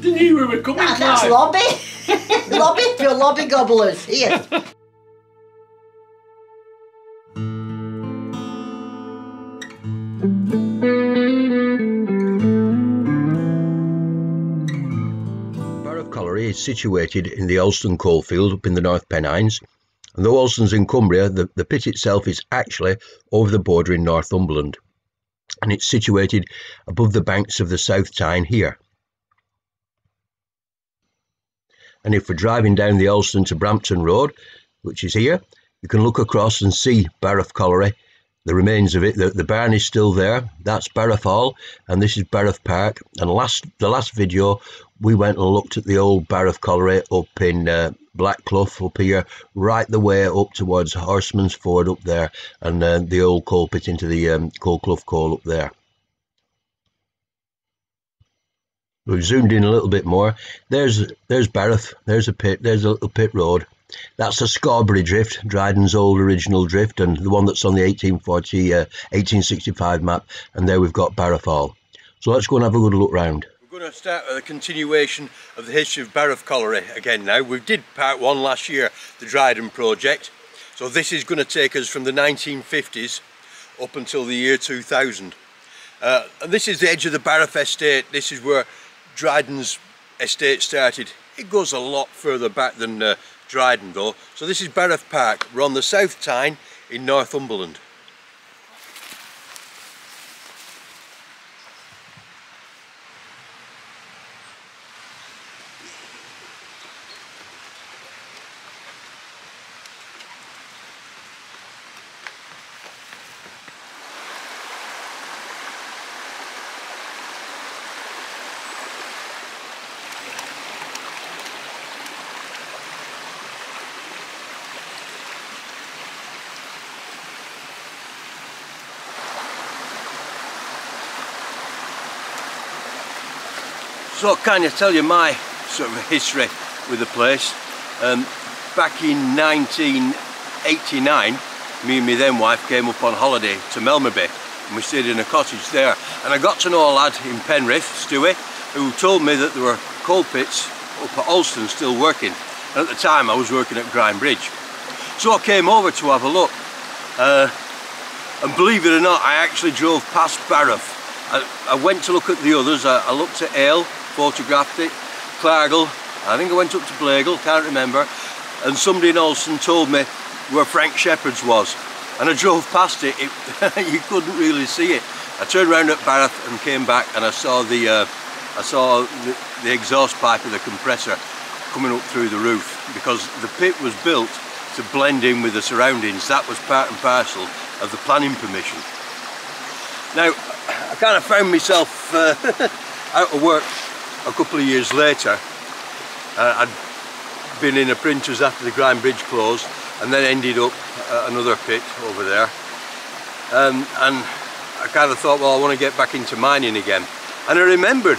Didn't you we were coming Ah, that's Clive? lobby. lobby for lobby gobblers. Here. Situated in the Alston coalfield up in the North Pennines. And though Alston's in Cumbria, the, the pit itself is actually over the border in Northumberland. And it's situated above the banks of the South Tyne here. And if we're driving down the Alston to Brampton Road, which is here, you can look across and see Barhaugh Colliery, the remains of it. The, the barn is still there. That's Barhaugh Hall, and this is Barhaugh Park. And last the last video, we went and looked at the old Barhaugh Colliery up in uh, Blackclough up here, right the way up towards Horseman's Ford up there, and uh, the old coal pit into the um, Coal Clough coal up there. We've zoomed in a little bit more. There's there's Barhaugh. There's a pit. There's a little pit road. That's the Scarberry drift, Dryden's old original drift, and the one that's on the 1840, uh, 1865 map. And there we've got Barhaugh So let's go and have a good look round. We're going to start with a continuation of the history of Barhaugh Colliery again now. We did part one last year, the Dryden project. So this is going to take us from the 1950s up until the year 2000. Uh, and this is the edge of the Barhaugh estate. This is where Dryden's estate started. It goes a lot further back than uh, Dryden though. So this is Barhaugh Park. We're on the South Tyne in Northumberland. So can you tell you my sort of history with the place? Um, back in 1989, me and my then wife came up on holiday to Melmerby and we stayed in a cottage there. And I got to know a lad in Penrith, Stewie, who told me that there were coal pits up at Alston still working. And at the time I was working at Grime Bridge. So I came over to have a look. Uh, and believe it or not, I actually drove past Barhaugh. I, I went to look at the others. I, I looked at Ayle, photographed it, Clargill, I think I went up to Blagill, can't remember, and somebody in Alston told me where Frank Shepherd's was. And I drove past it, it you couldn't really see it. I turned around at Barhaugh and came back and I saw the uh, I saw the, the exhaust pipe of the compressor coming up through the roof because the pit was built to blend in with the surroundings. That was part and parcel of the planning permission. Now, I kind of found myself uh, out of work a couple of years later. Uh, I'd been in a printers after the Grime Bridge closed and then ended up at another pit over there. Um, and I kind of thought, well, I want to get back into mining again. And I remembered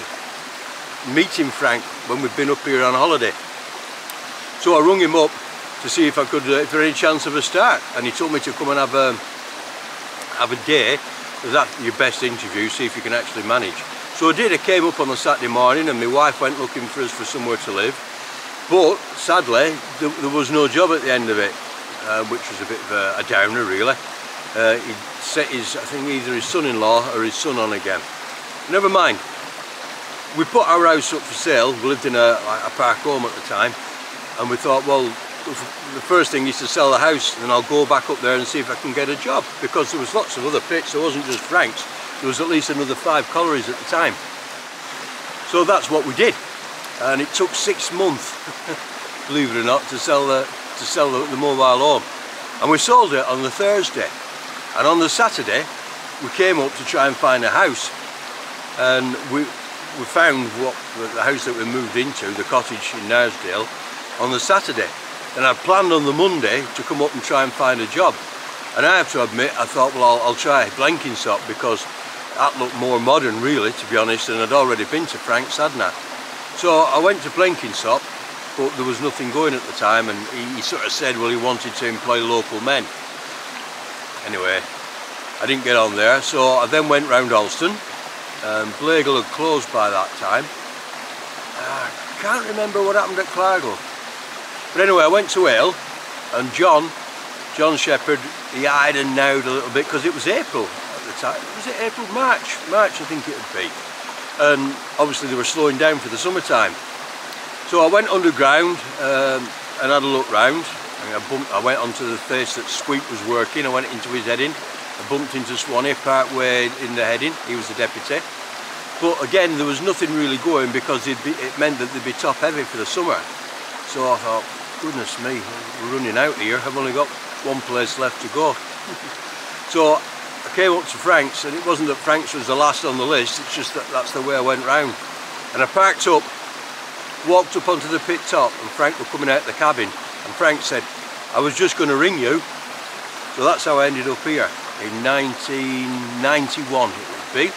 meeting Frank when we'd been up here on holiday. So I rung him up to see if I could, uh, if there any chance of a start. And he told me to come and have a, have a day. That your best interview? See if you can actually manage. So. I came up on a Saturday morning and my wife went looking for us for somewhere to live. But sadly, there, there was no job at the end of it, uh, which was a bit of a, a downer really. Uh, he set his, I think either his son-in-law or his son on again. Never mind. We put our house up for sale. We lived in a, a park home at the time. And we thought, well, the first thing is to sell the house and I'll go back up there and see if I can get a job. Because there was lots of other pits, it wasn't just Frank's. There was at least another five collieries at the time. So that's what we did. And it took six months, believe it or not, to sell the to sell the, the mobile home. And we sold it on the Thursday. And on the Saturday, we came up to try and find a house. And we we found what the house that we moved into, the cottage in Knaresdale, on the Saturday. And I planned on the Monday to come up and try and find a job. And I have to admit, I thought, well, I'll, I'll try Blenkinsop because that looked more modern, really, to be honest, and I'd already been to Frank's, hadn't I? So I went to Blenkinsop, but there was nothing going at the time, and he, he sort of said, well, he wanted to employ local men. Anyway, I didn't get on there, so I then went round Alston. Um, Blagill had closed by that time. I can't remember what happened at Clargill. But anyway, I went to Ayle, and John, John Shepherd, he eyed and nowed a little bit because it was April the time. Was it April? March? March, I think it would be. And obviously they were slowing down for the summertime. So I went underground um, and had a look round. I, bumped, I went onto the place that Squeak was working. I went into his heading. I bumped into Swanee part way in the heading. He was the deputy. But again, there was nothing really going because be, it meant that they'd be top heavy for the summer. So I thought, goodness me, we're running out here. I've only got one place left to go. so came up to Frank's and it wasn't that Frank's was the last on the list, it's just that that's the way I went round. And I parked up, walked up onto the pit top and Frank were coming out the cabin and Frank said, I was just going to ring you. So that's how I ended up here in 1991 it would be.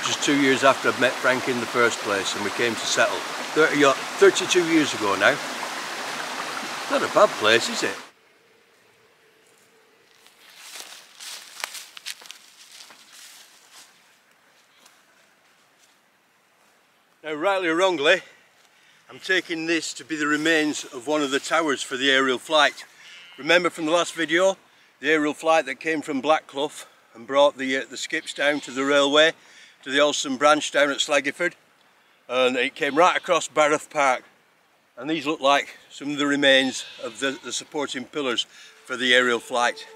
Just two years after I'd met Frank in the first place and we came to settle. 30, uh, 32 years ago now. Not a bad place, is it? Now, rightly or wrongly, I'm taking this to be the remains of one of the towers for the aerial flight. Remember from the last video, the aerial flight that came from Blackclough and brought the, uh, the skips down to the railway, to the Alston branch down at Slaggyford. And it came right across Barhaugh Park. And these look like some of the remains of the, the supporting pillars for the aerial flight.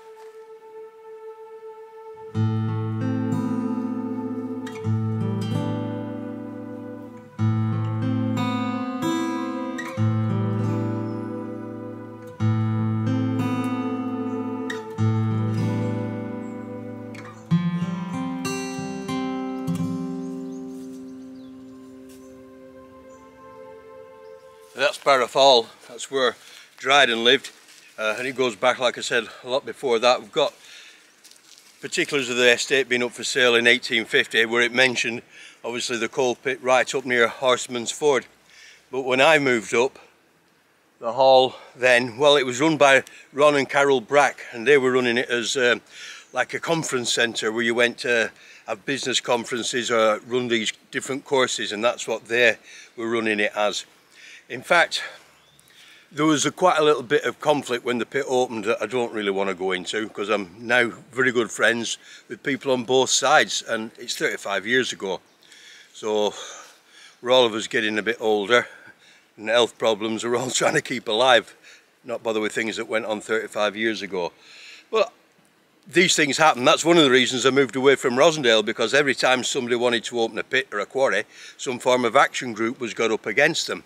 Barhaugh Hall, that's where Dryden lived uh, and it goes back like I said a lot before that. We've got particulars of the estate being up for sale in 1850 where it mentioned obviously the coal pit right up near Horseman's Ford but when I moved up the hall then, well it was run by Ron and Carol Brack and they were running it as um, like a conference centre where you went to have business conferences or run these different courses and that's what they were running it as. In fact, there was a, quite a little bit of conflict when the pit opened that I don't really want to go into because I'm now very good friends with people on both sides and it's 35 years ago. So we're all of us getting a bit older and health problems we're all trying to keep alive, not bother with things that went on 35 years ago. But these things happen. That's one of the reasons I moved away from Rossendale because every time somebody wanted to open a pit or a quarry, some form of action group was got up against them.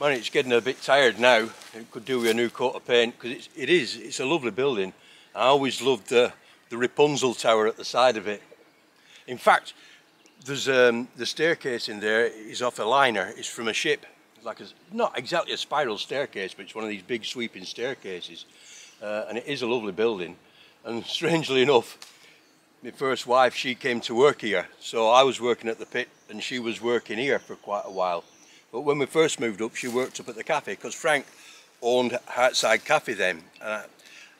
Man, it's getting a bit tired now. It could do with a new coat of paint because it's, it is, a lovely building. I always loved the, the Rapunzel Tower at the side of it. In fact, there's um, the staircase in there is off a liner. It's from a ship. It's like a, not exactly a spiral staircase, but it's one of these big sweeping staircases. Uh, and it is a lovely building. And strangely enough, my first wife, she came to work here. So I was working at the pit and she was working here for quite a while. But when we first moved up, she worked up at the cafe because Frank owned Hartside Cafe then. I,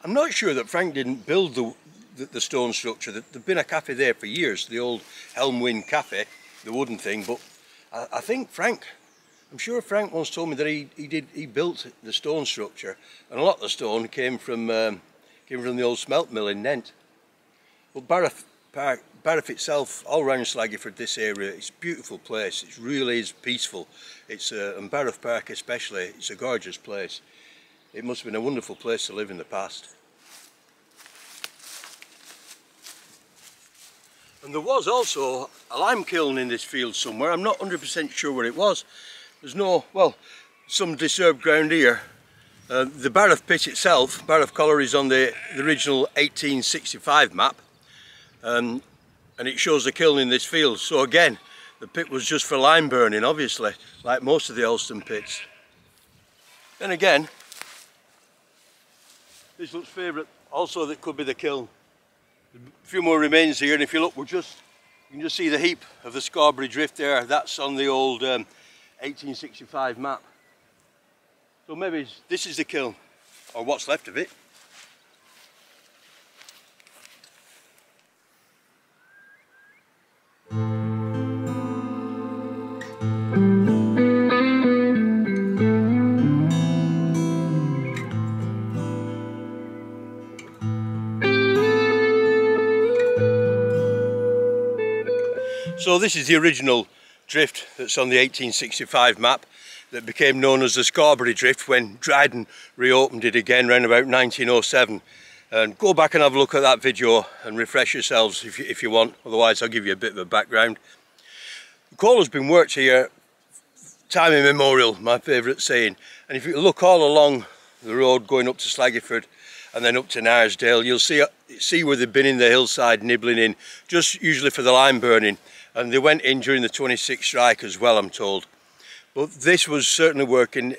am not sure that Frank didn't build the, the, the stone structure. There'd been a cafe there for years, the old Helmwind Cafe, the wooden thing. But I, I think Frank, I'm sure Frank once told me that he, he did he built the stone structure, and a lot of the stone came from um, came from the old smelt mill in Nent. But Barhaugh Park Barhaugh itself, all around Slaggyford, this area, it's a beautiful place. It really is peaceful. It's uh, and Barhaugh Park especially, it's a gorgeous place. It must have been a wonderful place to live in the past. And there was also a lime kiln in this field somewhere. I'm not 100% sure where it was. There's no, well, some disturbed ground here. Uh, the Barhaugh pit itself, Barhaugh Colliery is on the, the original 1865 map. Um, and it shows the kiln in this field. So again, the pit was just for lime burning, obviously, like most of the Alston pits. Then again, this looks favourite. Also, that could be the kiln. A few more remains here, and if you look, we're just you can just see the heap of the Scarberry Drift there. That's on the old um, 1865 map. So maybe this is the kiln, or what's left of it. So this is the original drift that's on the 1865 map that became known as the Scarberry Drift when Dryden reopened it again around about 1907. And go back and have a look at that video and refresh yourselves if you, if you want, otherwise I'll give you a bit of a background. The coal has been worked here time immemorial, my favourite saying. And if you look all along the road going up to Slaggyford and then up to Knaresdale, you'll see, see where they've been in the hillside nibbling in, just usually for the lime burning and they went in during the 26th strike as well I'm told. But this was certainly working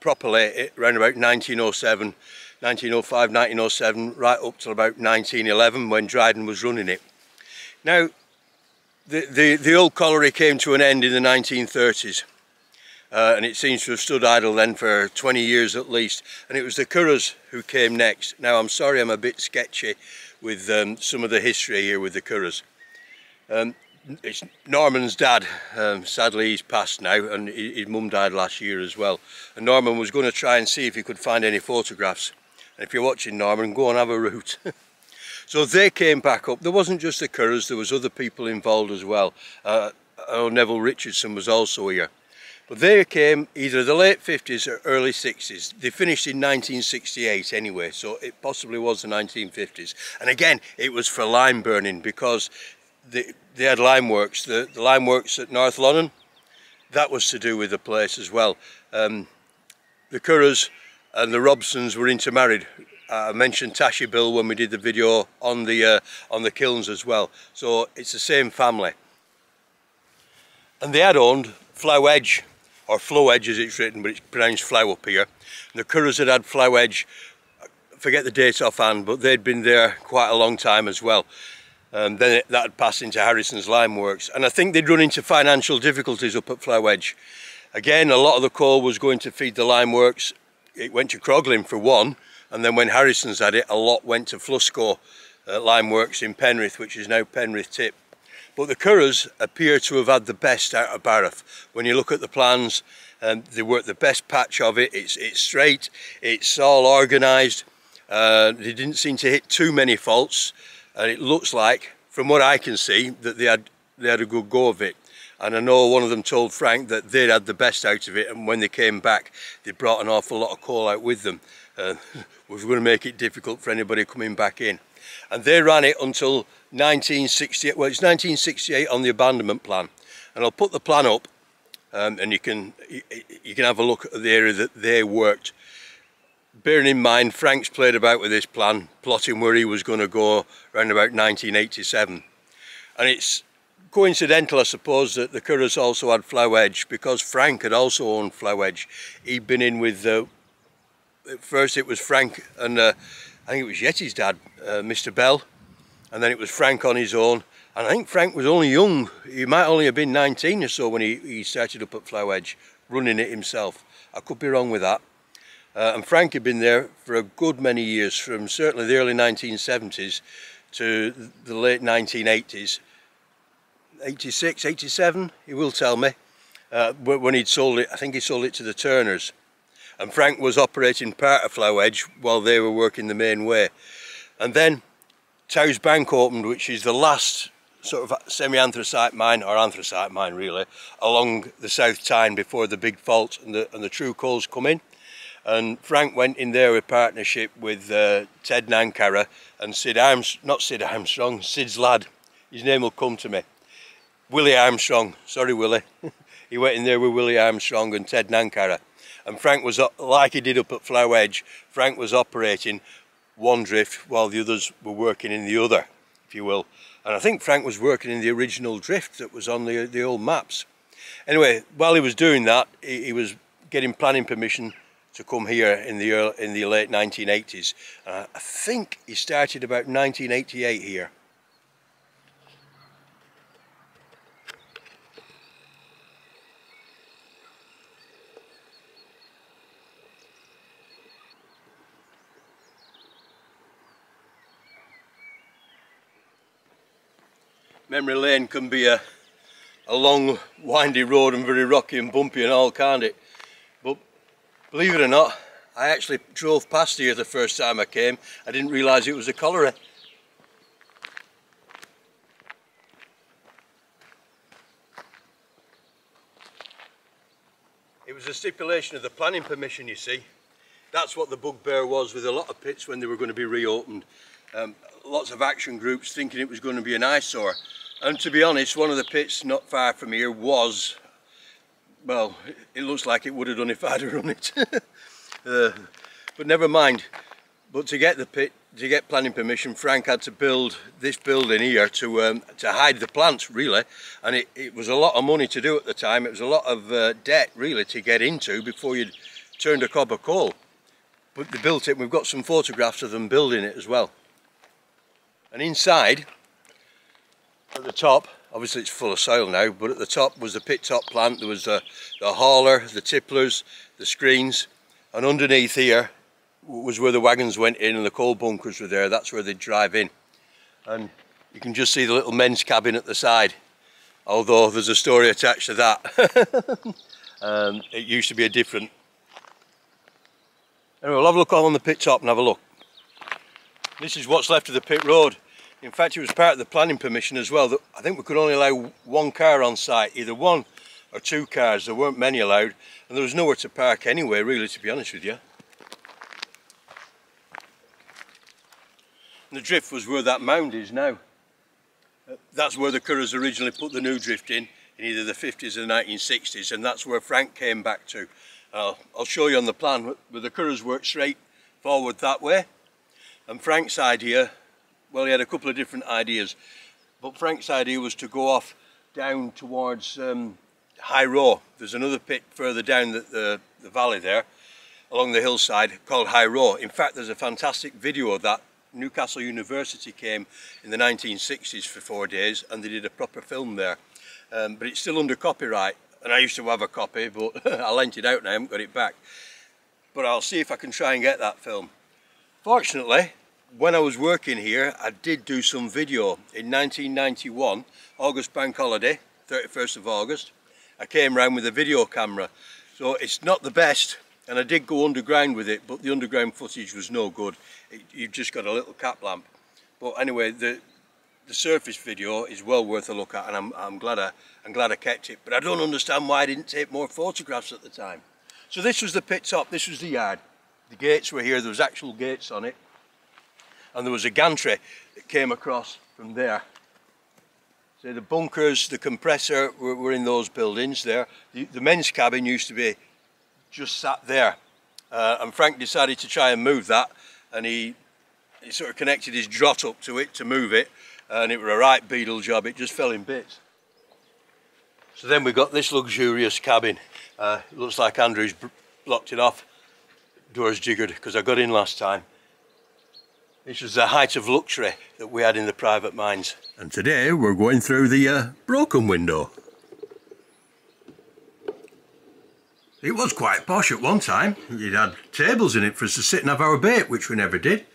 properly around about 1907 1905 1907 right up till about 1911 when Dryden was running it. Now the, the, the old colliery came to an end in the 1930s uh, and it seems to have stood idle then for 20 years at least and it was the Currahs who came next. Now I'm sorry I'm a bit sketchy with um, some of the history here with the Currahs um, it's Norman's dad. Um, sadly, he's passed now, and his mum died last year as well. And Norman was going to try and see if he could find any photographs. And if you're watching Norman, go and have a route. so they came back up. There wasn't just the Currahs, there was other people involved as well. Uh, oh, Neville Richardson was also here. But they came either the late 50s or early 60s. They finished in 1968 anyway, so it possibly was the 1950s. And again, it was for lime burning because the, they had lime works, the, the lime works at North London, that was to do with the place as well. Um, the Currahs and the Robsons were intermarried. Uh, I mentioned Tashi Bill when we did the video on the uh, on the kilns as well. So it's the same family. And they had owned Flow Edge, or Flow Edge as it's written, but it's pronounced Flow up here. And the Currahs had had Flow Edge, I forget the date offhand, but they'd been there quite a long time as well. Um, then it, that had passed into Harrison's Lime Works. And I think they'd run into financial difficulties up at Flow Edge. Again, a lot of the coal was going to feed the lime works. It went to Croglin for one, and then when Harrison's had it, a lot went to Flusco uh, Lime Works in Penrith, which is now Penrith Tip. But the Currahs appear to have had the best out of Barhaugh. When you look at the plans, um, they worked the best patch of it. It's, it's straight, it's all organised. Uh, they didn't seem to hit too many faults and it looks like from what I can see that they had they had a good go of it. And I know one of them told Frank that they'd had the best out of it and when they came back they brought an awful lot of coal out with them. Uh, was going to make it difficult for anybody coming back in. And they ran it until 1968 well it's 1968 on the abandonment plan. And I'll put the plan up um, and you can you can have a look at the area that they worked bearing in mind Frank's played about with this plan, plotting where he was going to go around about 1987. And it's coincidental, I suppose, that the Currahs also had Flow Edge because Frank had also owned Flow Edge. He'd been in with, uh, first it was Frank and uh, I think it was Yeti's dad, uh, Mr. Bell, and then it was Frank on his own. And I think Frank was only young, he might only have been 19 or so when he, he started up at Flow Edge, running it himself. I could be wrong with that. Uh, and Frank had been there for a good many years, from certainly the early 1970s to the late 1980s. 86, 87, he will tell me, uh, when he'd sold it, I think he sold it to the Turners. And Frank was operating part of Flow Edge while they were working the main way. And then Tow's Bank opened, which is the last sort of semi-anthracite mine, or anthracite mine really, along the South Tyne before the big fault and the, and the true coals come in and Frank went in there with partnership with uh, Ted Nankara and Sid Arms, not Sid Armstrong, Sid's lad. His name will come to me. Willie Armstrong, sorry Willie. he went in there with Willie Armstrong and Ted Nankara. And Frank was, like he did up at Flow Edge, Frank was operating one drift while the others were working in the other, if you will. And I think Frank was working in the original drift that was on the, the old maps. Anyway, while he was doing that, he, he was getting planning permission to come here in the early, in the late 1980s. Uh, I think he started about 1988 here. Memory Lane can be a, a long windy road and very rocky and bumpy and all can't it believe it or not I actually drove past here the first time I came. I didn't realise it was a colliery. It was a stipulation of the planning permission you see. That's what the bugbear was with a lot of pits when they were going to be reopened. Um, lots of action groups thinking it was going to be an eyesore. And to be honest, one of the pits not far from here was, well, it looks like it would have done if I'd have run it. uh, but never mind. But to get the pit, to get planning permission, Frank had to build this building here to um, to hide the plants, really. And it, it was a lot of money to do at the time. It was a lot of uh, debt, really, to get into before you'd turned a cob of coal. But they built it, we've got some photographs of them building it as well. And inside, at the top obviously it's full of soil now but at the top was the pit top plant. There was the, the hauler the tipplers the screens and underneath here was where the wagons went in and the coal bunkers were there. That's where they'd drive in. And you can just see the little men's cabin at the side although there's a story attached to that. Um, it used to be a different. Anyway we'll have a look on the pit top and have a look. This is what's left of the pit road in fact, it was part of the planning permission as well that I think we could only allow one car on site, either one or two cars. There weren't many allowed, and there was nowhere to park anyway, really, to be honest with you. And the drift was where that mound is now. That's where the Currahs originally put the new drift in, in either the 50s or the 1960s, and that's where Frank came back to. Uh, I'll show you on the plan, where the Currahs worked straight forward that way, and Frank's idea well, he had a couple of different ideas, but Frank's idea was to go off down towards um, High Roe. There's another pit further down the, the, the valley there, along the hillside, called High Roe. In fact, there's a fantastic video of that. Newcastle University came in the 1960s for four days and they did a proper film there. Um, but it's still under copyright and I used to have a copy but I lent it out and I haven't got it back. But I'll see if I can try and get that film. Fortunately, when I was working here, I did do some video in 1991, August Bank Holiday, 31st of August. I came round with a video camera. So it's not the best, and I did go underground with it, but the underground footage was no good. It, you've just got a little cap lamp. But anyway, the the surface video is well worth a look at, and I'm, I'm glad I, I'm glad I kept it. But I don't understand why I didn't take more photographs at the time. So this was the pit top, this was the yard. The gates were here, there was actual gates on it and there was a gantry that came across from there. So the bunkers, the compressor were, were in those buildings there. The, the, men's cabin used to be just sat there. Uh, and Frank decided to try and move that and he, he sort of connected his drot up to it to move it and it was a right beetle job, it just fell in bits. So then we got this luxurious cabin. Uh, looks like Andrew's blocked it off. Doors jiggered because I got in last time. This was the height of luxury that we had in the private mines. And today we're going through the uh, broken window. It was quite posh at one time. You'd had tables in it for us to sit and have our bait, which we never did.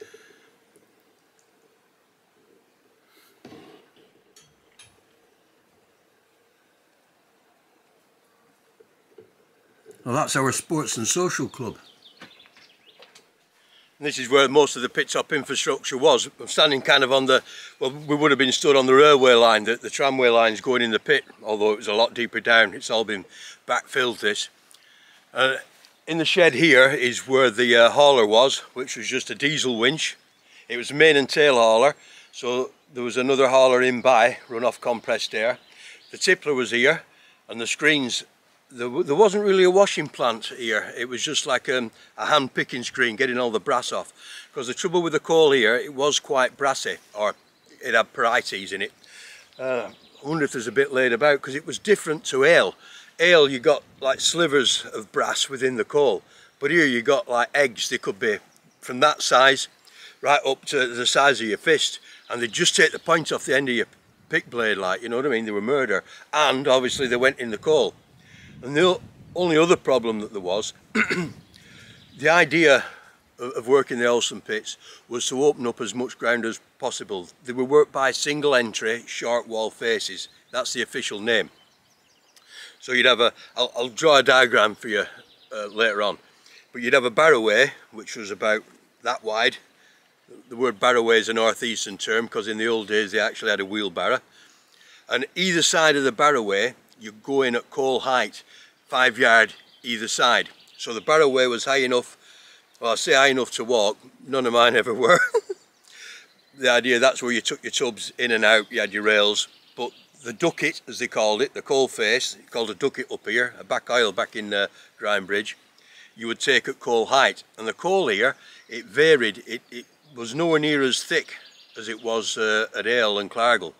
Well, that's our sports and social club. And this is where most of the pit top infrastructure was. I'm standing kind of on the, well, we would have been stood on the railway line, the, the tramway lines going in the pit, although it was a lot deeper down. It's all been backfilled this. Uh, in the shed here is where the uh, hauler was, which was just a diesel winch. It was main and tail hauler, so there was another hauler in by, run off compressed air. The tippler was here, and the screens there, there wasn't really a washing plant here. It was just like um, a hand picking screen, getting all the brass off. Because the trouble with the coal here, it was quite brassy, or it had pyrites in it. Uh, I wonder if there's a bit laid about, because it was different to Ayle. Ayle, you got like slivers of brass within the coal. But here you got like eggs, they could be from that size right up to the size of your fist and they just take the point off the end of your pick blade like, you know what I mean? They were murder. And obviously they went in the coal. And the only other problem that there was, the idea of working the Alston pits was to open up as much ground as possible. They were worked by single entry short wall faces. That's the official name. So you'd have a, I'll, I'll draw a diagram for you uh, later on, but you'd have a barrowway which was about that wide. The word barrowway is a northeastern term because in the old days they actually had a wheelbarrow. And either side of the barrowway you go in at coal height, five yard either side. So the barrowway was high enough well I say high enough to walk, none of mine ever were. the idea that's where you took your tubs in and out, you had your rails, but the ducket as they called it, the coal face, called a ducket up here, a back aisle back in uh, Bridge, you would take at coal height. And the coal here, it varied, it, it was nowhere near as thick as it was uh, at Ayle and Clargill.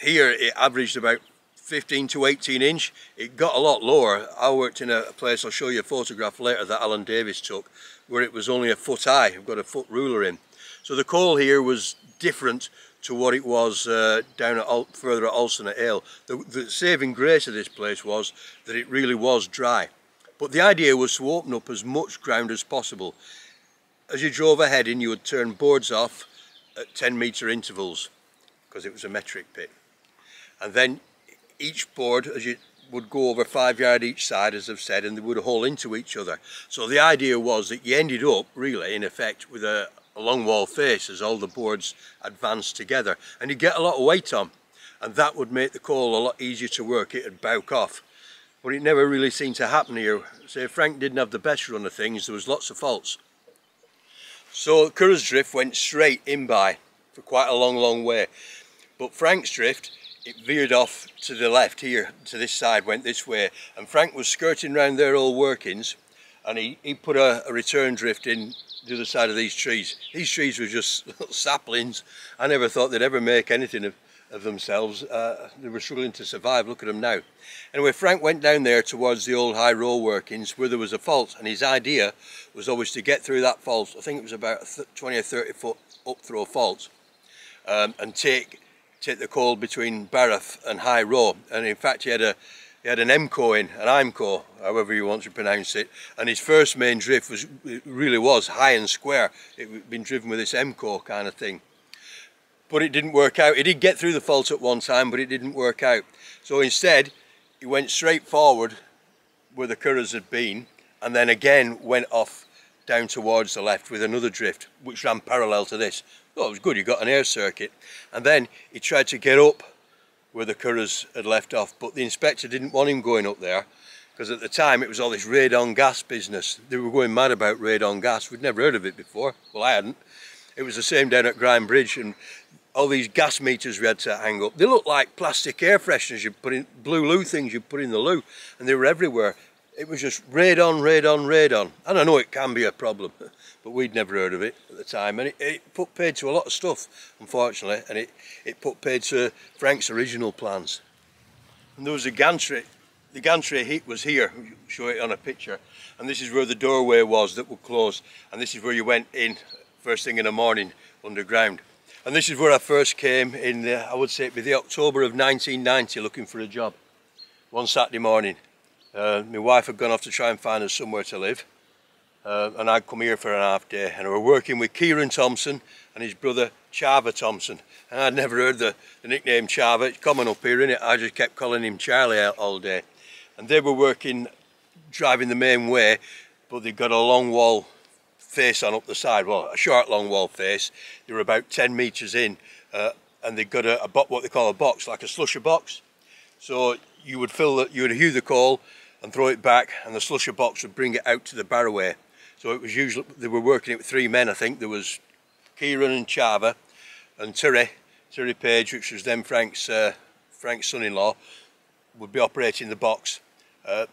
Here it averaged about 15 to 18 inch. It got a lot lower. I worked in a place, I'll show you a photograph later that Alan Davis took, where it was only a foot high. I've got a foot ruler in. So the coal here was different to what it was uh, down at Al further at Alston at Ayle. The, the saving grace of this place was that it really was dry. But the idea was to open up as much ground as possible. As you drove ahead in, you would turn boards off at 10 metre intervals because it was a metric pit. And then each board as you would go over five yard each side as I've said and they would haul into each other. So the idea was that you ended up really in effect with a, a long wall face as all the boards advanced together. And you get a lot of weight on and that would make the coal a lot easier to work. It would bowk off. But it never really seemed to happen here. So Frank didn't have the best run of things. There was lots of faults. So Currah's drift went straight in by for quite a long long way. But Frank's drift it veered off to the left here to this side went this way. And Frank was skirting round their old workings and he, he put a, a return drift in to the side of these trees. These trees were just saplings. I never thought they'd ever make anything of, of themselves. Uh, they were struggling to survive. Look at them now. Anyway Frank went down there towards the old high roll workings where there was a fault and his idea was always to get through that fault. I think it was about 20 or 30 foot up throw fault um, and take take the coal between Barhaugh and High Row and in fact he had a he had an MCO in, an Eimco, however you want to pronounce it, and his first main drift was really was high and square. It had been driven with this MCO kind of thing. But it didn't work out. He did get through the fault at one time, but it didn't work out. So instead, he went straight forward where the Currahs had been, and then again went off down towards the left with another drift, which ran parallel to this. Oh, it was good, he got an air circuit. And then he tried to get up where the Currahs had left off, but the inspector didn't want him going up there because at the time it was all this radon gas business. They were going mad about radon gas. We'd never heard of it before. Well, I hadn't. It was the same down at Grime Bridge and all these gas meters we had to hang up. They looked like plastic air fresheners you put in, blue loo things you put in the loo and they were everywhere. It was just radon, radon, radon. And I know it can be a problem but we'd never heard of it at the time and it, it, put paid to a lot of stuff unfortunately and it, it put paid to Frank's original plans. And there was a gantry, the gantry heat was here, show it on a picture and this is where the doorway was that would close and this is where you went in first thing in the morning underground. And this is where I first came in, the, I would say it'd be the October of 1990 looking for a job. One Saturday morning. Uh, my wife had gone off to try and find us somewhere to live uh, and I'd come here for an half day and we were working with Kieran Thompson and his brother Chava Thompson. And I'd never heard the, the nickname Chava, common up here innit, I just kept calling him Charlie all day. And they were working driving the main way but they got a long wall face on up the side, well a short long wall face, they were about 10 metres in uh, and they got a, a what they call a box, like a slusher box. So you would fill the, you would hew the coal and throw it back and the slusher box would bring it out to the barrow barrowway so it was usually, they were working it with three men, I think. There was Kieran and Chava and Terry, Terry Page, which was then Frank's, uh, Frank's son-in-law, would be operating the box. Uh,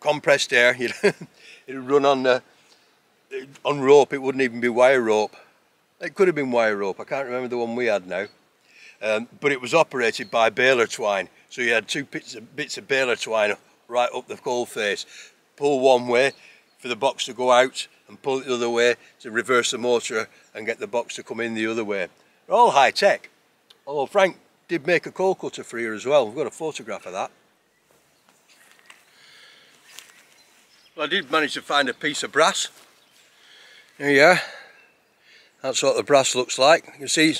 compressed air, you know, it would run on, uh, on rope, it wouldn't even be wire rope. It could have been wire rope, I can't remember the one we had now. Um, but it was operated by baler twine. So you had two bits of, bits of baler twine right up the coal face. Pull one way, for the box to go out and pull it the other way to reverse the motor and get the box to come in the other way. They're all high tech. Although Frank did make a coal cutter for here as well. We've got a photograph of that. Well, I did manage to find a piece of brass. There you are. That's what the brass looks like. You can see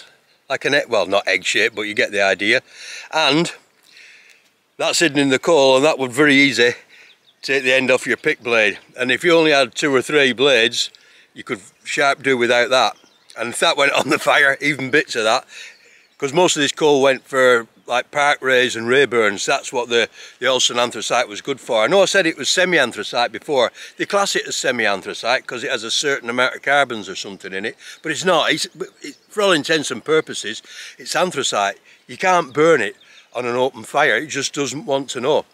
like an egg, well not egg shape, but you get the idea. And that's hidden in the coal and that would very easy take the end off your pick blade. And if you only had two or three blades, you could sharp do without that. And if that went on the fire, even bits of that, because most of this coal went for like Park Rays and Rayburns, that's what the, the Alston anthracite was good for. I know I said it was semi-anthracite before. They class it as semi-anthracite because it has a certain amount of carbons or something in it, but it's not. It's, it, for all intents and purposes, it's anthracite. You can't burn it on an open fire. It just doesn't want to know.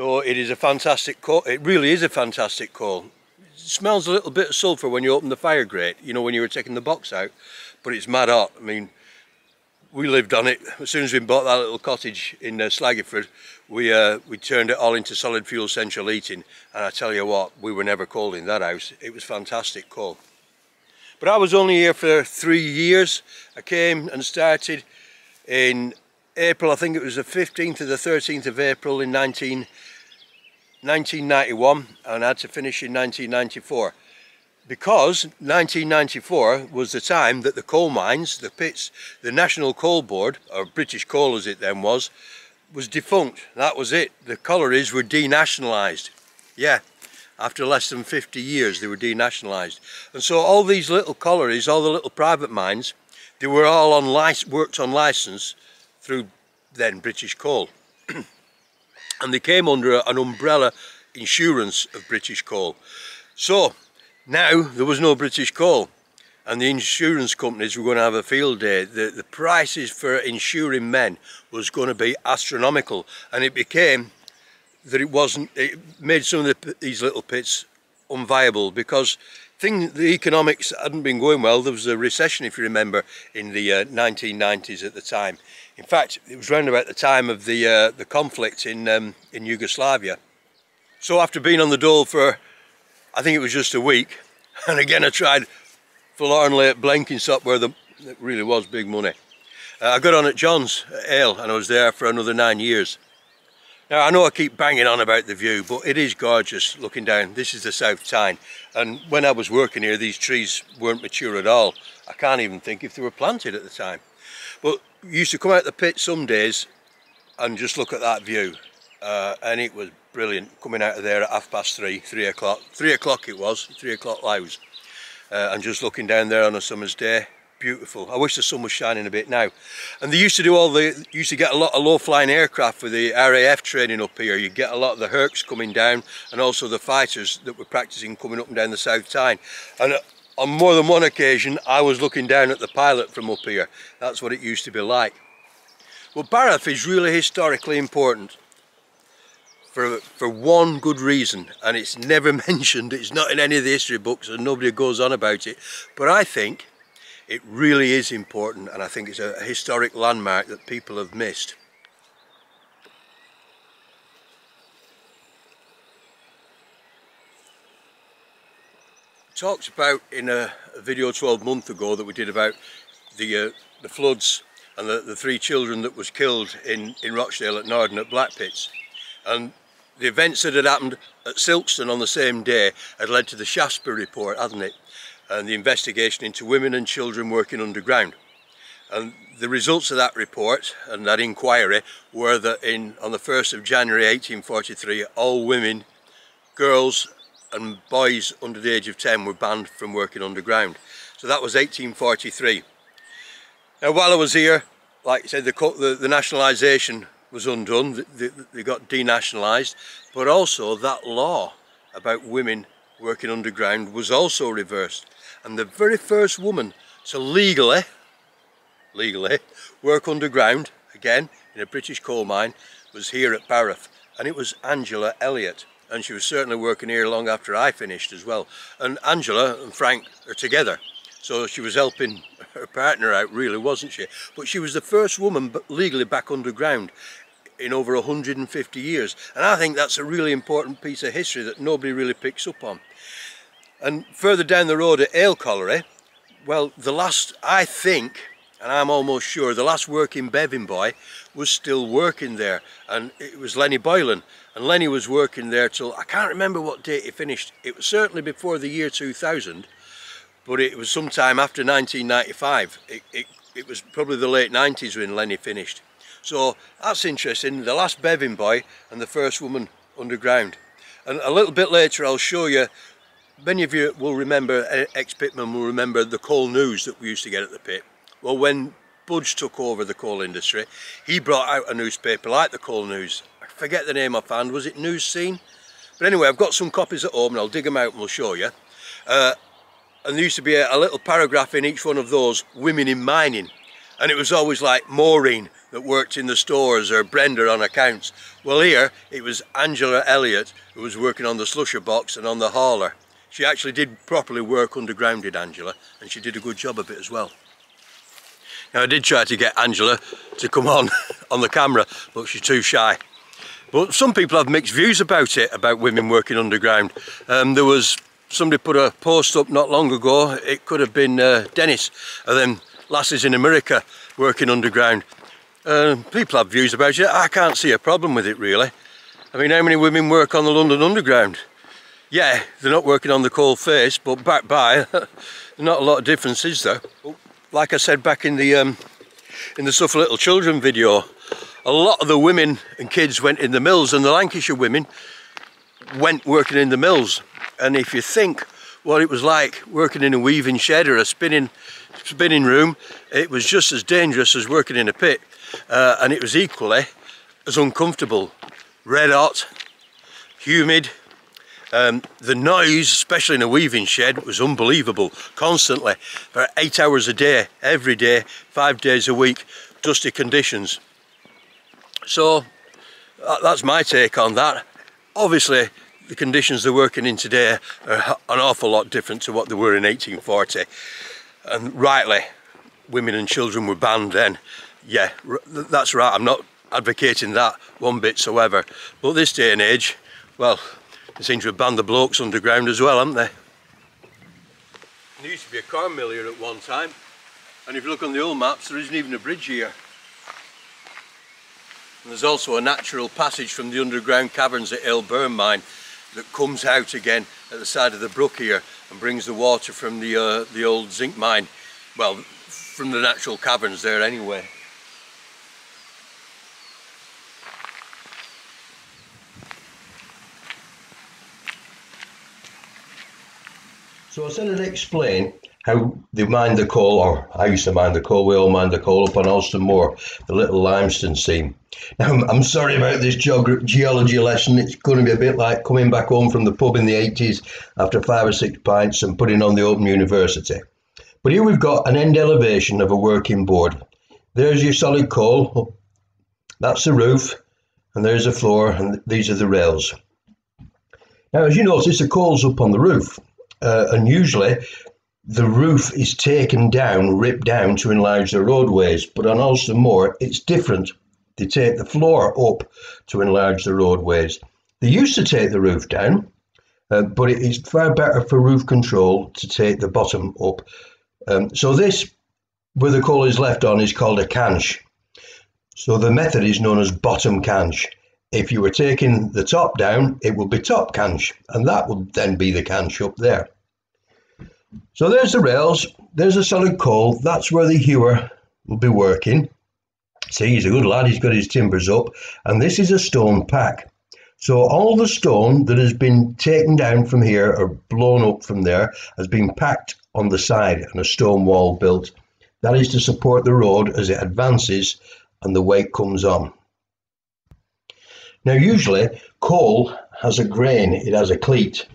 So it is a fantastic coal. It really is a fantastic coal. It smells a little bit of sulphur when you open the fire grate, you know, when you were taking the box out, but it's mad hot. I mean, we lived on it. As soon as we bought that little cottage in uh, we uh, we turned it all into solid fuel central heating. And I tell you what, we were never cold in that house. It was fantastic coal. But I was only here for three years. I came and started in April, I think it was the 15th or the 13th of April in 19, 1991 and had to finish in 1994 because 1994 was the time that the coal mines, the pits, the National Coal Board, or British Coal as it then was, was defunct. That was it. The collieries were denationalised. Yeah, after less than 50 years they were denationalised. And so all these little collieries, all the little private mines, they were all on worked on licence through then British Coal. and they came under an umbrella insurance of British Coal. So now there was no British Coal and the insurance companies were going to have a field day. The, the prices for insuring men was going to be astronomical and it became that it wasn't, it made some of the, these little pits unviable because thing, the economics hadn't been going well. There was a recession, if you remember, in the uh, 1990s at the time. In fact, it was around about the time of the uh, the conflict in um, in Yugoslavia. So after being on the dole for, I think it was just a week, and again I tried forlornly at Blenkinsop where the it really was big money. Uh, I got on at John's Ayle and I was there for another nine years. Now I know I keep banging on about the view, but it is gorgeous looking down. This is the South Tyne, and when I was working here, these trees weren't mature at all. I can't even think if they were planted at the time. But used to come out the pit some days and just look at that view uh, and it was brilliant coming out of there at half past three three o'clock three o'clock it was three o'clock lows uh, and just looking down there on a summer's day beautiful. I wish the sun was shining a bit now. And they used to do all the used to get a lot of low-flying aircraft with the RAF training up here. You get a lot of the Hercs coming down and also the fighters that were practicing coming up and down the South Tyne. And uh, on more than one occasion I was looking down at the pilot from up here. That's what it used to be like. Well Barhaugh is really historically important for, for one good reason and it's never mentioned, it's not in any of the history books and nobody goes on about it but I think it really is important and I think it's a historic landmark that people have missed. Talked about in a, a, video 12 months ago that we did about the uh, the floods and the, the three children that was killed in, in Rochdale at Norden at Blackpits. And the events that had happened at Silkstone on the same day had led to the Shaftesbury report, hadn't it? And the investigation into women and children working underground. And the results of that report and that inquiry were that in on the 1st of January 1843 all women, girls and boys under the age of 10 were banned from working underground. So that was 1843. Now while I was here, like I said, the, the, the nationalisation was undone, they, they got denationalised, but also that law about women working underground was also reversed. And the very first woman to legally, legally, work underground, again, in a British coal mine, was here at Barhaugh, and it was Angela Elliott and she was certainly working here long after I finished as well. And Angela and Frank are together, so she was helping her partner out really, wasn't she? But she was the first woman legally back underground in over 150 years. And I think that's a really important piece of history that nobody really picks up on. And further down the road at Ayle Colliery, well, the last, I think, and I'm almost sure, the last working Bevin boy was still working there. And it was Lenny Boylan. And Lenny was working there till, I can't remember what date he finished. It was certainly before the year 2000, but it was sometime after 1995. It, it, it was probably the late 90s when Lenny finished. So that's interesting, the last Bevin boy and the first woman underground. And a little bit later I'll show you Many of you will remember, eh, ex-pitmen will remember the coal news that we used to get at the pit. Well, when Budge took over the coal industry, he brought out a newspaper like the Coal News. Forget the name I found, was it News Scene? But anyway, I've got some copies at home and I'll dig them out and we'll show you. Uh, and there used to be a, a, little paragraph in each one of those, women in mining. And it was always like Maureen that worked in the stores or Brenda on accounts. Well here, it was Angela Elliott who was working on the slusher box and on the hauler. She actually did properly work underground, did Angela, and she did a good job of it as well. Now I did try to get Angela to come on on the camera, but she's too shy. But some people have mixed views about it, about women working underground. Um, there was somebody put a post up not long ago, it could have been uh, Dennis, and then lasses in America working underground. Uh, people have views about it, I can't see a problem with it really. I mean, how many women work on the London Underground? yeah, they're not working on the coal face, but back by, not a lot of differences though. Like I said back in the um, in the Suffer Little Children video, a lot of the women and kids went in the mills, and the Lancashire women went working in the mills. And if you think what it was like working in a weaving shed or a spinning spinning room, it was just as dangerous as working in a pit, uh, and it was equally as uncomfortable. Red hot, humid, um, the noise, especially in a weaving shed, was unbelievable, constantly, for eight hours a day, every day, five days a week, dusty conditions. So, uh, that's my take on that. Obviously, the conditions they're working in today are an awful lot different to what they were in 1840. And rightly, women and children were banned then. Yeah, that's right, I'm not advocating that one bit so ever. But this day and age, well, they seem to have banned the blokes underground as well, haven't they? There used to be a corn mill here at one time. And if you look on the old maps, there isn't even a bridge here. And there's also a natural passage from the underground caverns at Aylburn mine that comes out again at the side of the brook here and brings the water from the, uh, the old zinc mine, well, from the natural caverns there anyway. So I said I'd explain how they mine the coal, or I used to mine the coal, we all mined the coal up on Alston Moor, the little limestone seam. Now, I'm sorry about this geology lesson. It's going to be a bit like coming back home from the pub in the 80s after five or six pints and putting on the Open University. But here we've got an end elevation of a working board. There's your solid coal, that's the roof, and there's the floor, and these are the rails. Now, as you notice, the coal's up on the roof uh, and usually the roof is taken down, ripped down to enlarge the roadways. But on Alston Moor, it's different. They take the floor up to enlarge the roadways. They used to take the roof down, uh, but it is far better for roof control to take the bottom up. Um, so this, where the coal is left on, is called a canch. So the method is known as bottom canch. If you were taking the top down, it would be top canch, and that would then be the canch up there. So there's the rails, there's a solid coal, that's where the hewer will be working. See, he's a good lad, he's got his timbers up, and this is a stone pack. So all the stone that has been taken down from here or blown up from there has been packed on the side and a stone wall built. That is to support the road as it advances and the weight comes on. Now, usually coal has a grain, it has a cleat.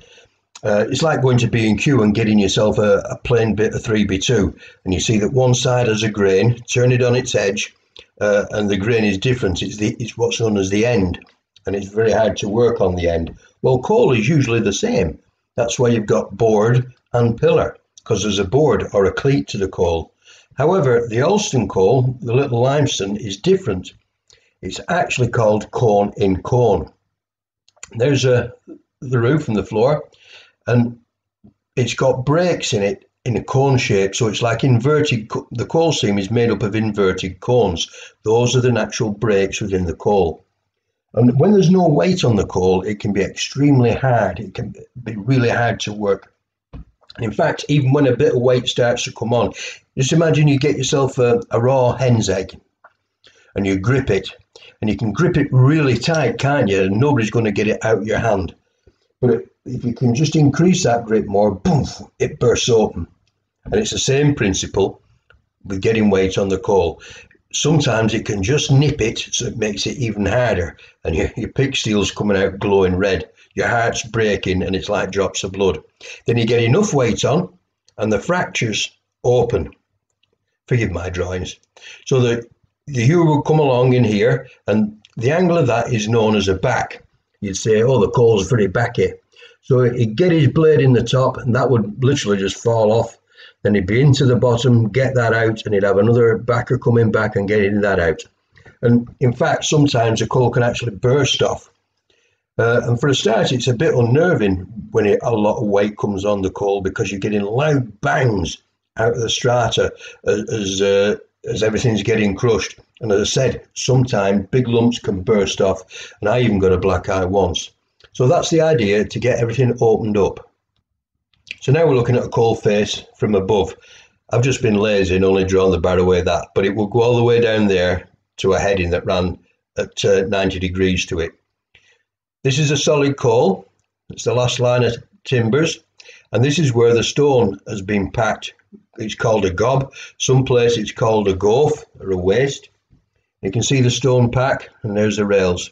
Uh, it's like going to B&Q and getting yourself a, a plain bit of 3B2 and you see that one side has a grain, turn it on its edge uh, and the grain is different. It's, the, it's what's known as the end and it's very hard to work on the end. Well, coal is usually the same. That's why you've got board and pillar because there's a board or a cleat to the coal. However, the Alston coal, the little limestone, is different. It's actually called cone in cone. There's a the roof and the floor, and it's got breaks in it in a cone shape. So it's like inverted. The coal seam is made up of inverted cones. Those are the natural breaks within the coal. And when there's no weight on the coal, it can be extremely hard. It can be really hard to work. In fact, even when a bit of weight starts to come on, just imagine you get yourself a, a raw hen's egg and you grip it and you can grip it really tight, can't you? And nobody's going to get it out of your hand. But if you can just increase that grip more, boom, it bursts open. And it's the same principle with getting weight on the coal. Sometimes it can just nip it, so it makes it even harder, and your, your steel's coming out glowing red. Your heart's breaking, and it's like drops of blood. Then you get enough weight on, and the fractures open. Forgive my drawings. So the the hewer will come along in here, and the angle of that is known as a back. You'd say, oh, the coal's very backy. So he'd get his blade in the top, and that would literally just fall off. Then he'd be into the bottom, get that out, and he'd have another backer coming back and getting that out. And in fact, sometimes a coal can actually burst off. Uh, and for a start, it's a bit unnerving when it, a lot of weight comes on the coal because you're getting loud bangs out of the strata as, as uh, as everything's getting crushed. And as I said, sometimes big lumps can burst off, and I even got a black eye once. So that's the idea to get everything opened up. So now we're looking at a coal face from above. I've just been lazy and only drawn the bar away that, but it will go all the way down there to a heading that ran at uh, 90 degrees to it. This is a solid coal. It's the last line of timbers. And this is where the stone has been packed it's called a gob. Some place it's called a goaf or a waste. You can see the stone pack and there's the rails.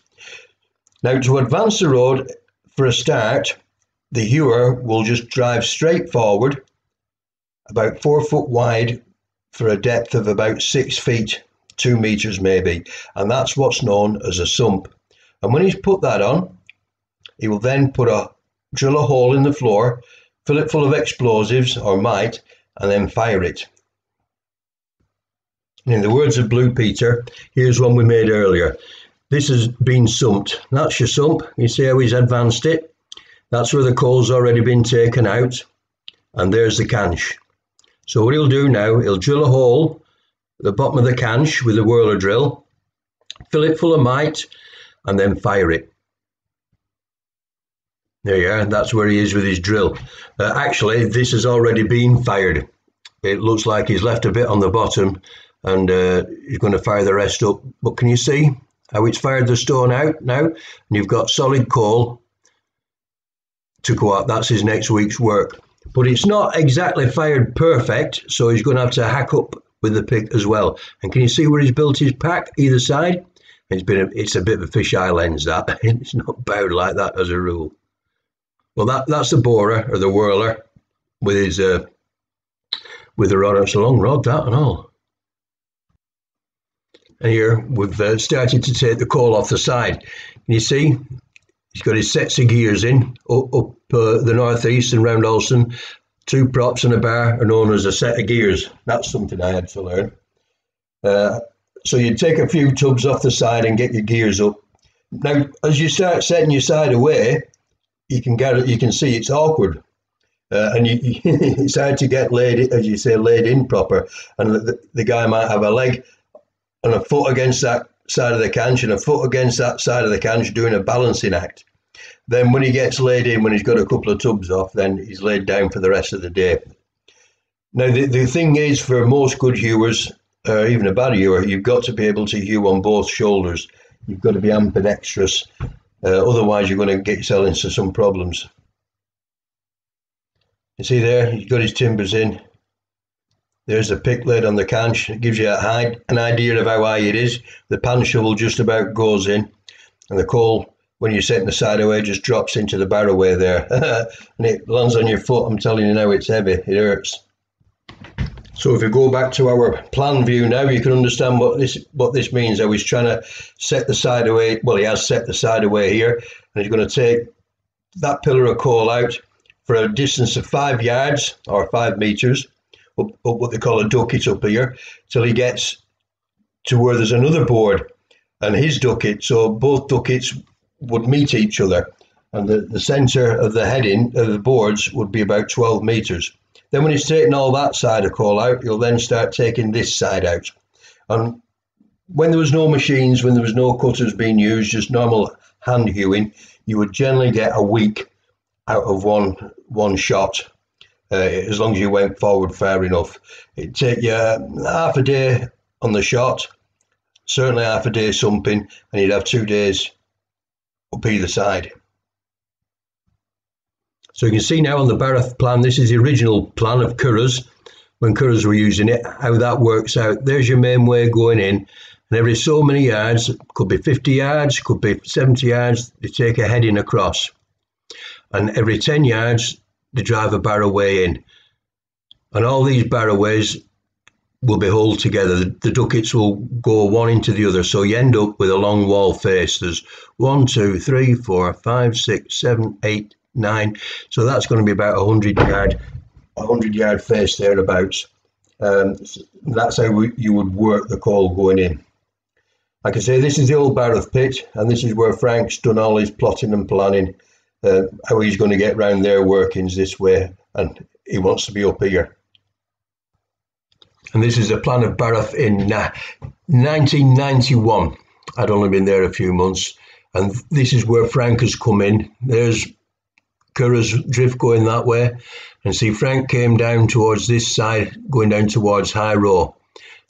Now to advance the road for a start, the hewer will just drive straight forward about four foot wide for a depth of about six feet, two meters maybe. And that's what's known as a sump. And when he's put that on, he will then put a drill a hole in the floor, fill it full of explosives or might, and then fire it. In the words of Blue Peter, here's one we made earlier. This has been sumped. That's your sump. You see how he's advanced it? That's where the coal's already been taken out. And there's the canch. So what he'll do now, he'll drill a hole at the bottom of the canch with a whirler drill, fill it full of might, and then fire it. There you are. That's where he is with his drill. Uh, actually, this has already been fired. It looks like he's left a bit on the bottom and uh, he's going to fire the rest up. But can you see it's fired the stone out now? And you've got solid coal to go out. That's his next week's work. But it's not exactly fired perfect, so he's going to have to hack up with the pick as well. And can you see where he's built his pack either side? It's been a, it's a bit of a fisheye lens that it's not bowed like that as a rule. Well, that that's the borer or the whirler with his uh, with the rod. It's a long rod, that and all. Here we've uh, started to take the coal off the side. Can you see? He's got his sets of gears in up, up uh, the northeast and round Alston. Two props and a bar are known as a set of gears. That's something I had to learn. Uh, so you take a few tubs off the side and get your gears up. Now, as you start setting your side away, you can get. You can see it's awkward, uh, and you, it's hard to get laid, as you say, laid in proper. And the, the guy might have a leg and a foot against that side of the canch and a foot against that side of the canch doing a balancing act. Then when he gets laid in, when he's got a couple of tubs off, then he's laid down for the rest of the day. Now the, the thing is for most good hewers, or even a bad hewer, you've got to be able to hew on both shoulders. You've got to be ambidextrous uh, otherwise, you're going to get yourself into some problems. You see there, he's got his timbers in. There's the pick lid on the canch. It gives you a high, an idea of how high it is. The pan shovel just about goes in, and the coal, when you're setting the side away, just drops into the barrowway there. and it lands on your foot. I'm telling you now, it's heavy. It hurts. So if we go back to our plan view now, you can understand what this what this means. I was trying to set the side away. Well, he has set the side away here, and he's going to take that pillar of coal out for a distance of five yards or five meters up, up what they call a ducket up here, till he gets to where there's another board. and his ducket. So both duckets would meet each other, and the, the centre of the heading of the boards would be about 12 metres. Then when he's taken all that side of coal out, you'll then start taking this side out. And when there was no machines, when there was no cutters being used, just normal hand hewing, you would generally get a week out of one one shot, uh, as long as you went forward fair enough. It'd take you half a day on the shot, certainly half a day sumping, and you'd have two days up either side. So you can see now on the Barhaugh plan, this is the original plan of Currah's, when Currah's were using it, how that works out. There's your main way going in, and every so many yards, could be 50 yards, could be 70 yards, they take a heading across. And every 10 yards, they driver a barrowway in. And all these barrowways will be hauled together. The, the, duckets will go one into the other. So you end up with a long wall face. There's one, two, three, four, five, six, seven, eight, nine. So that's going to be about a hundred yard, a hundred yard face thereabouts. Um, that's how we, you would work the coal going in. Like I say, this is the old Barhaugh pit, and this is where Frank's done all his plotting and planning, uh, how he's going to get round their workings this way, and he wants to be up here. And this is a plan of Barhaugh in uh, 1991. I'd only been there a few months, and this is where Frank has come in. There's Currah's drift going that way. And see, Frank came down towards this side, going down towards High Row.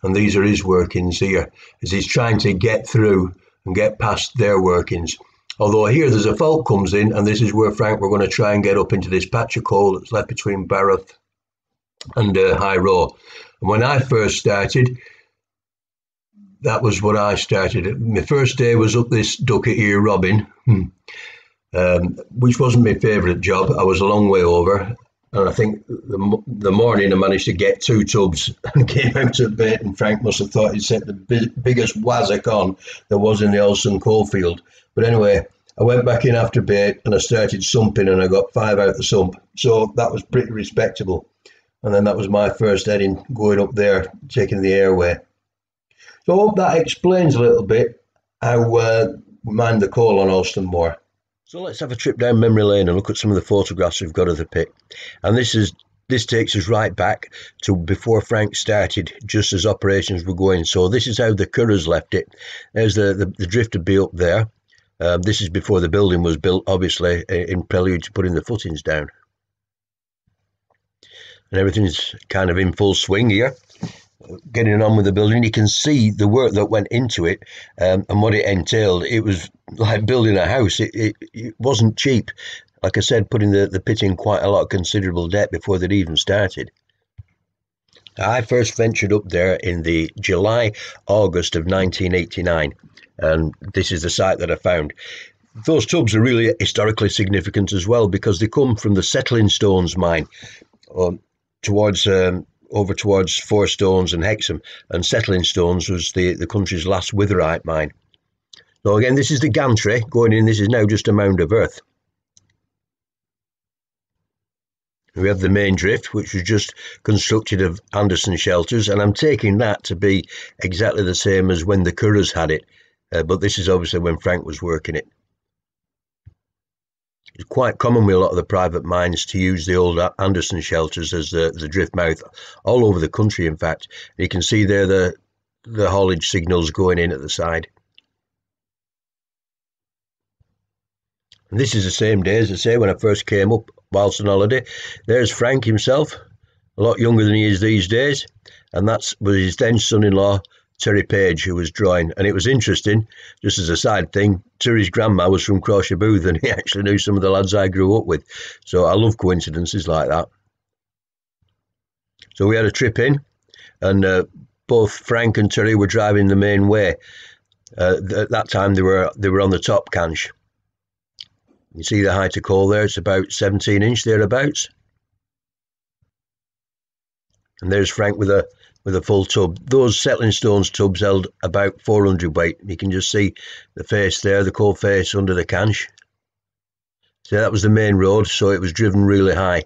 And these are his workings here, as he's trying to get through and get past their workings. Although here there's a fault comes in, and this is where Frank we're going to try and get up into this patch of coal that's left between Barhaugh and uh, High Row. And when I first started, that was what I started. My first day was up this ducket here, Robin. Hmm um, which wasn't my favourite job. I was a long way over. And I think the, the morning I managed to get two tubs and came out of bed, and Frank must have thought he'd set the biggest wazzock on there was in the Alston coalfield. But anyway, I went back in after bait and I started sumping and I got five out the sump. So that was pretty respectable. And then that was my first heading going up there, taking the airway. So I hope that explains a little bit how uh, we mind the coal on Alston Moor. So let's have a trip down memory lane and look at some of the photographs we've got of the pit. And this is this takes us right back to before Frank started, just as operations were going. So this is how the Currahs left it. There's the, the, the drift would be up there. Um, this is before the building was built, obviously, in prelude to putting the footings down. And everything's kind of in full swing here getting on with the building. You can see the work that went into it um, and what it entailed. It was like building a house. It, it, it, wasn't cheap. Like I said, putting the, the pit in quite a lot of considerable debt before they'd even started. I first ventured up there in the July, August of 1989, and this is the site that I found. Those tubs are really historically significant as well because they come from the Settling Stones mine um, towards um, over towards Fourstones and Hexham, and Settling Stones was the, the country's last witherite mine. So again, this is the gantry going in. This is now just a mound of earth. We have the main drift, which was just constructed of Anderson shelters, and I'm taking that to be exactly the same as when the Currahs had it, uh, but this is obviously when Frank was working it. It's quite common with a lot of the private mines to use the old Anderson shelters as the, the drift mouth all over the country, in fact. You can see there the, the haulage signals going in at the side. And this is the same day, as I say, when I first came up whilst on holiday. There's Frank himself, a lot younger than he is these days, and that's was his then son-in-law, Terry Page, who was drawing. And it was interesting, just as a side thing, Terry's grandma was from Crawshawbooth and he actually knew some of the lads I grew up with. So I love coincidences like that. So we had a trip in and uh, both Frank and Terry were driving the main way. Uh, at that time they were they were on the top canch. You see the height of coal there, it's about 17 inch thereabouts. And there's Frank with a with a full tub. Those settling stones tubs held about 400 weight. You can just see the face there, the coal face under the canch. So that was the main road, so it was driven really high.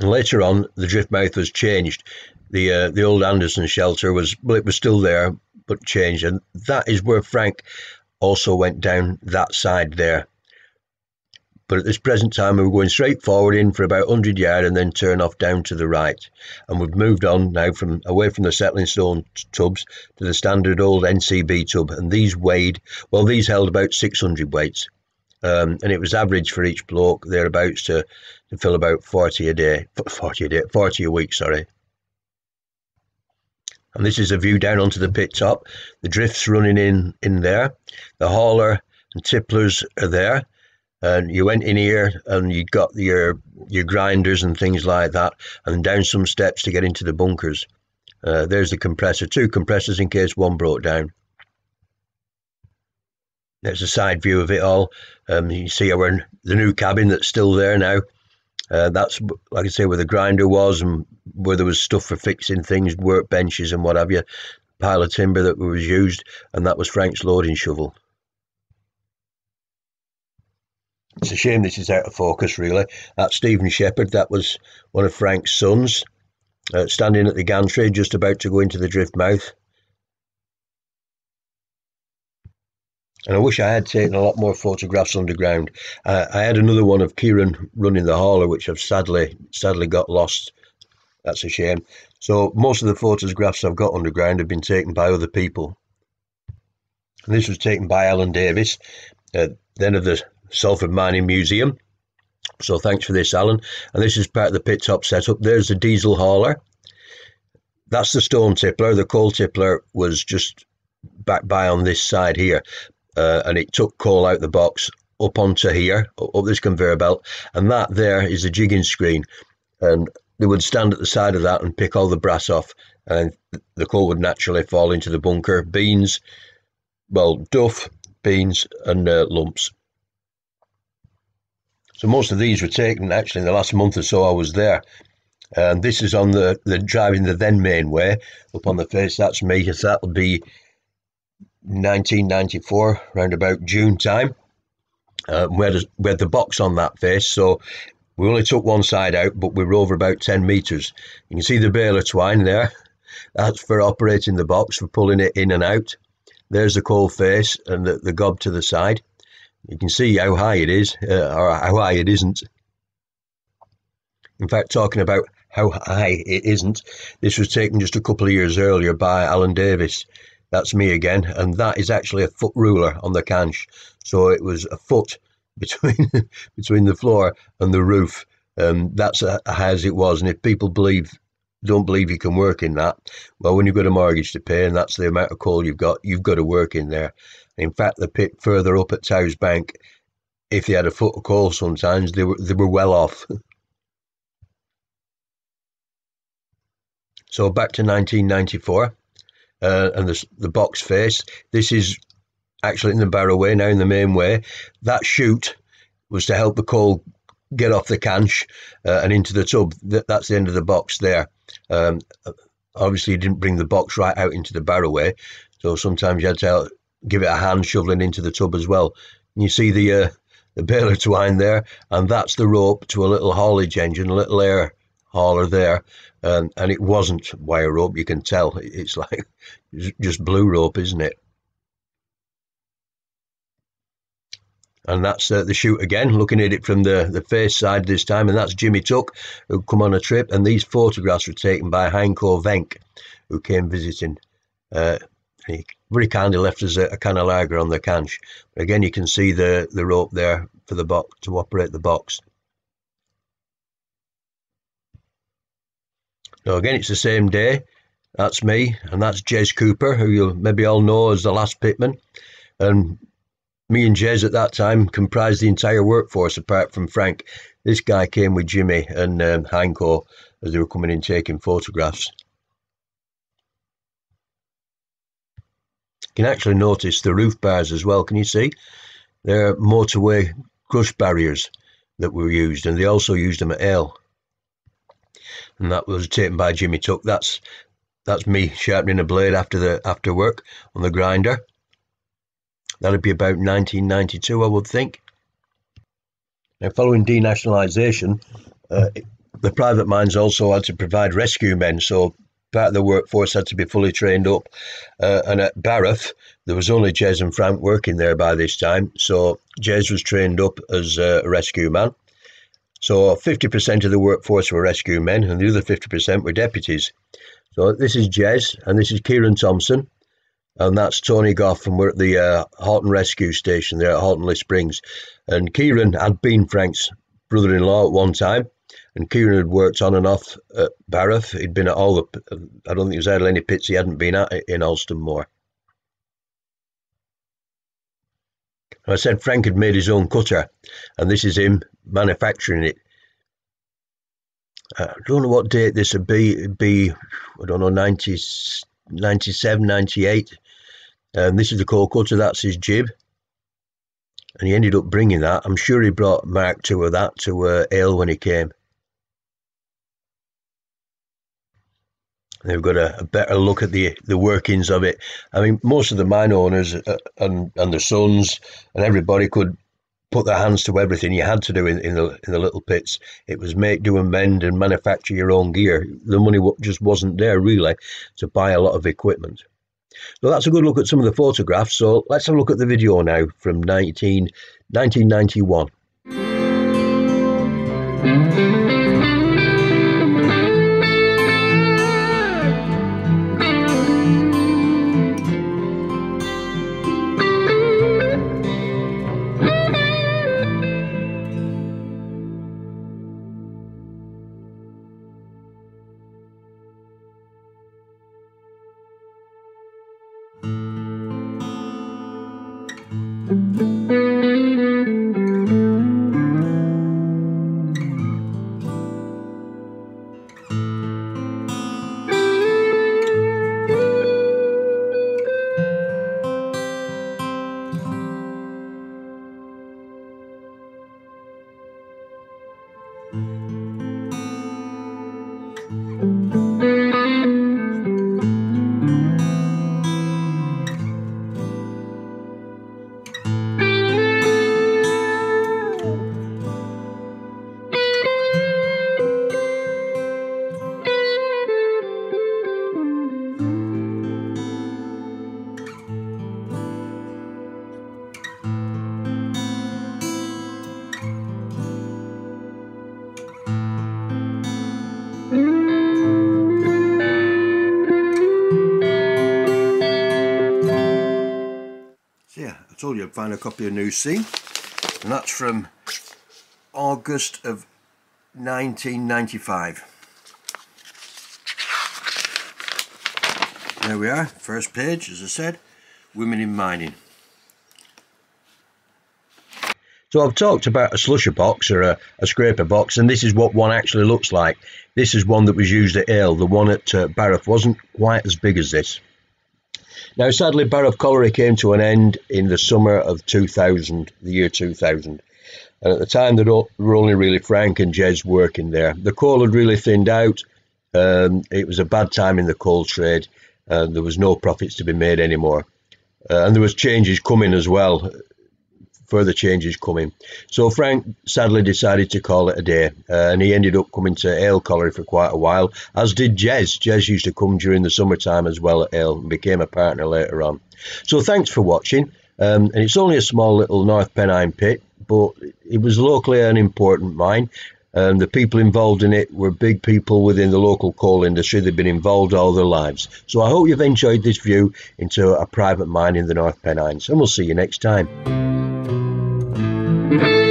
And later on, the drift mouth was changed. The uh, the old Anderson shelter was well, it was still there, but changed, and that is where Frank also went down that side there. But at this present time, we were going straight forward in for about 100 yards and then turn off down to the right. And we've moved on now from away from the settling stone tubs to the standard old NCB tub. And these weighed, well, these held about 600 weights. Um, and it was average for each bloke thereabouts to, to fill about 40 a day, 40 a day, 40 a week, sorry. And this is a view down onto the pit top. The drift's running in in there. The hauler and tipplers are there and you went in here and you got your your grinders and things like that and down some steps to get into the bunkers. Uh, there's the compressor two compressors in case one broke down. There's a side view of it all. Um, you see our the new cabin that's still there now. Uh, that's like I say where the grinder was and where there was stuff for fixing things workbenches and what have you pile of timber that was used and that was Frank's loading shovel It's a shame this is out of focus, really. That's Stephen Shepherd. That was one of Frank's sons, uh, standing at the gantry, just about to go into the drift mouth. And I wish I had taken a lot more photographs underground. Uh, I had another one of Kieran running the hauler, which I've sadly sadly got lost. That's a shame. So most of the photographs I've got underground have been taken by other people. And this was taken by Alan Davis, uh, then of the Salford Mining Museum. So thanks for this, Alan. And this is part of the pit top setup. There's the diesel hauler. That's the stone tippler. The coal tippler was just back by on this side here. Uh, and it took coal out the box up onto here, up this conveyor belt. And that there is the jigging screen. And they would stand at the side of that and pick all the brass off. And the coal would naturally fall into the bunker. Beans, well, duff, beans, and uh, lumps. So most of these were taken actually in the last month or so I was there. And this is on the, the driving the then main way up on the face. That's me. That'll be 1994, around about June time. Uh, we, had a, we had the box on that face, so we only took one side out, but we were over about 10 metres. You can see the baler twine there. That's for operating the box, for pulling it in and out. There's the coal face and the, the gob to the side. You can see how high it is, uh, or how high it isn't. In fact, talking about how high it isn't, this was taken just a couple of years earlier by Alan Davis. That's me again, and that is actually a foot ruler on the canch. So it was a foot between between the floor and the roof. Um, that's high as it was. And if people believe don't believe you can work in that, well, when you've got a mortgage to pay and that's the amount of coal you've got, you've got to work in there. In fact, the pit further up at Towes Bank, if they had a foot of coal sometimes, they were, they were well off. so back to 1994 uh, and the, the box face. This is actually in the barrow way, now in the main way. That chute was to help the coal get off the canch uh, and into the tub. That, that's the end of the box there. Um, obviously, you didn't bring the box right out into the barrow way, so sometimes you had to give it a hand shoveling into the tub as well. And you see the uh, the baler twine there, and that's the rope to a little haulage engine, a little air hauler there. Um, and it wasn't wire rope, you can tell. It's like just blue rope, isn't it? and that's uh, the chute again looking at it from the the face side this time and that's Jimmy Tuck who come on a trip and these photographs were taken by Heinko Venk who came visiting uh, he very kindly left us a, a can of lager on the canch. But again, you can see the, the rope there for the box to operate the box. So again, it's the same day. That's me, and that's Jez Cooper, who you'll maybe all know as the last pitman. And me and Jez at that time comprised the entire workforce apart from Frank. This guy came with Jimmy and um, Heinko as they were coming in taking photographs. Can actually notice the roof bars as well. Can you see? They're motorway crush barriers that were used, and they also used them at Ayle. And that was taken by Jimmy Tuck. That's that's me sharpening a blade after the after work on the grinder. That'd be about 1992, I would think. Now, following denationalisation, uh, the private mines also had to provide rescue men, so part of the workforce had to be fully trained up. Uh, and at Barhaugh, there was only Jez and Frank working there by this time, so Jez was trained up as a rescue man. So 50% of the workforce were rescue men, and the other 50% were deputies. So this is Jez, and this is Kieran Thompson, and that's Tony Goff, and we're at the uh, Houghton Rescue Station there at Houghton Springs. And Kieran had been Frank's brother-in-law at one time, and Kieran had worked on and off at Barhaugh. He'd been at all the, I don't think he was out any pits he hadn't been at in Alston Moor. I said Frank had made his own cutter, and this is him manufacturing it. I don't know what date this would be. It'd be, I don't know, 90, 97, 98. And this is the coal cutter, that's his jib. And he ended up bringing that. I'm sure he brought Mark II of that to uh, Ayle when he came. They've got a, a, better look at the the workings of it. I mean, most of the mine owners uh, and and their sons and everybody could put their hands to everything you had to do in, in the in the little pits. It was make, do, and mend and manufacture your own gear. The money just wasn't there really to buy a lot of equipment. So that's a good look at some of the photographs. So let's have a look at the video now from 19, 1991. I told you I'd find a copy of New Scene and that's from August of 1995 there we are first page as I said women in mining. So I've talked about a slusher box or a, a, scraper box and this is what one actually looks like. This is one that was used at Ayle the one at uh, wasn't quite as big as this now, sadly, Barhaugh Colliery came to an end in the summer of 2000, the year 2000. And at the time, there were only really Frank and Jez working there. The coal had really thinned out. Um, it was a bad time in the coal trade. and there was no profits to be made anymore. Uh, and there was changes coming as well further changes coming. So Frank sadly decided to call it a day, uh, and he ended up coming to Ayle Colliery for quite a while, as did Jez. Jez used to come during the summertime as well at Ayle and became a partner later on. So thanks for watching. Um, and it's only a small little North Pennine pit, but it was locally an important mine. And the people involved in it were big people within the local coal industry. They've been involved all their lives. So I hope you've enjoyed this view into a private mine in the North Pennines, and we'll see you next time. Thank you.